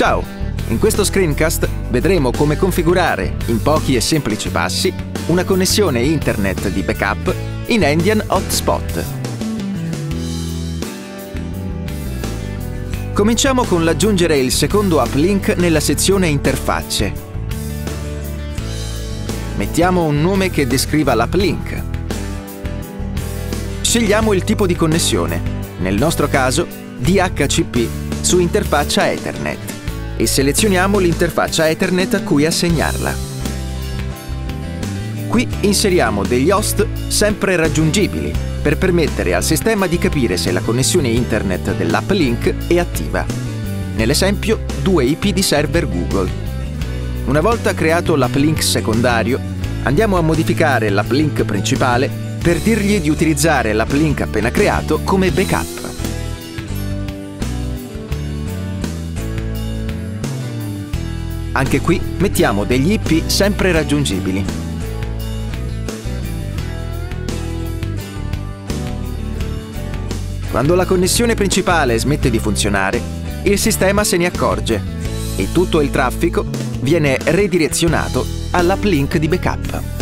Ciao! In questo screencast vedremo come configurare, in pochi e semplici passi, una connessione internet di backup in Indian Hotspot. Cominciamo con l'aggiungere il secondo uplink nella sezione Interfacce. Mettiamo un nome che descriva l'uplink. Scegliamo il tipo di connessione, nel nostro caso DHCP su interfaccia Ethernet e selezioniamo l'interfaccia Ethernet a cui assegnarla. Qui inseriamo degli host sempre raggiungibili per permettere al sistema di capire se la connessione internet dell'uplink è attiva. Nell'esempio, due IP di server Google. Una volta creato l'uplink secondario, andiamo a modificare l'uplink principale per dirgli di utilizzare l'uplink appena creato come backup. Anche qui mettiamo degli IP sempre raggiungibili. Quando la connessione principale smette di funzionare, il sistema se ne accorge e tutto il traffico viene redirezionato all'uplink di backup.